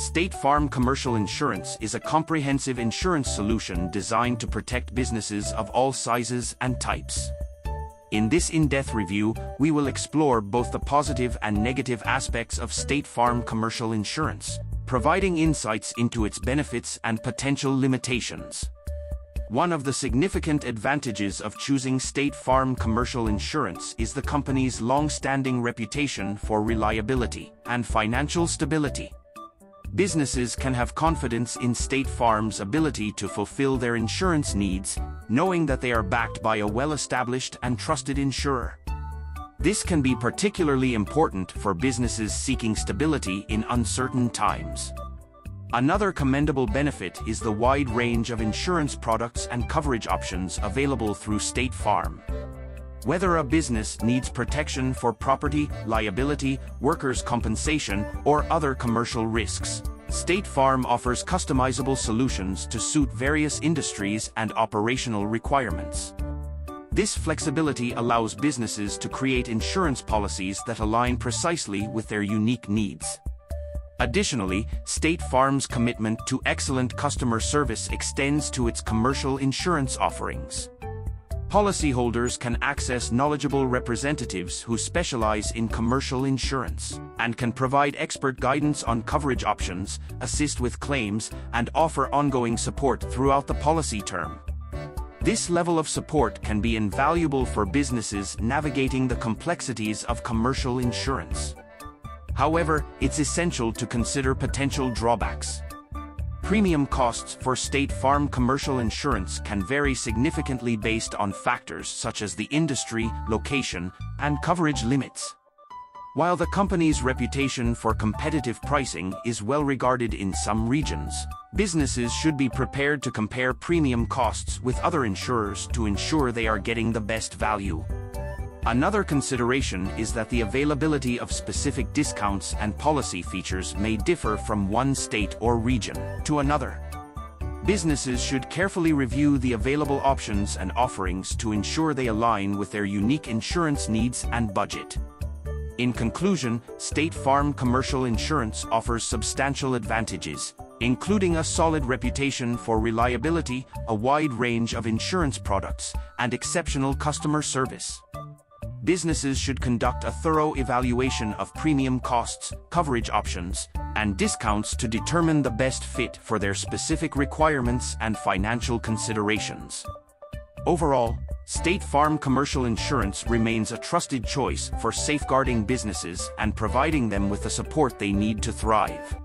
State Farm Commercial Insurance is a comprehensive insurance solution designed to protect businesses of all sizes and types. In this in-depth review, we will explore both the positive and negative aspects of State Farm Commercial Insurance, providing insights into its benefits and potential limitations. One of the significant advantages of choosing State Farm Commercial Insurance is the company's long-standing reputation for reliability and financial stability. Businesses can have confidence in State Farm's ability to fulfill their insurance needs, knowing that they are backed by a well-established and trusted insurer. This can be particularly important for businesses seeking stability in uncertain times. Another commendable benefit is the wide range of insurance products and coverage options available through State Farm. Whether a business needs protection for property, liability, workers' compensation, or other commercial risks, State Farm offers customizable solutions to suit various industries and operational requirements. This flexibility allows businesses to create insurance policies that align precisely with their unique needs. Additionally, State Farm's commitment to excellent customer service extends to its commercial insurance offerings. Policyholders can access knowledgeable representatives who specialize in commercial insurance and can provide expert guidance on coverage options, assist with claims, and offer ongoing support throughout the policy term. This level of support can be invaluable for businesses navigating the complexities of commercial insurance. However, it's essential to consider potential drawbacks. Premium costs for State Farm commercial insurance can vary significantly based on factors such as the industry, location, and coverage limits. While the company's reputation for competitive pricing is well regarded in some regions, businesses should be prepared to compare premium costs with other insurers to ensure they are getting the best value. Another consideration is that the availability of specific discounts and policy features may differ from one state or region to another. Businesses should carefully review the available options and offerings to ensure they align with their unique insurance needs and budget. In conclusion, State Farm Commercial Insurance offers substantial advantages, including a solid reputation for reliability, a wide range of insurance products, and exceptional customer service businesses should conduct a thorough evaluation of premium costs, coverage options, and discounts to determine the best fit for their specific requirements and financial considerations. Overall, State Farm Commercial Insurance remains a trusted choice for safeguarding businesses and providing them with the support they need to thrive.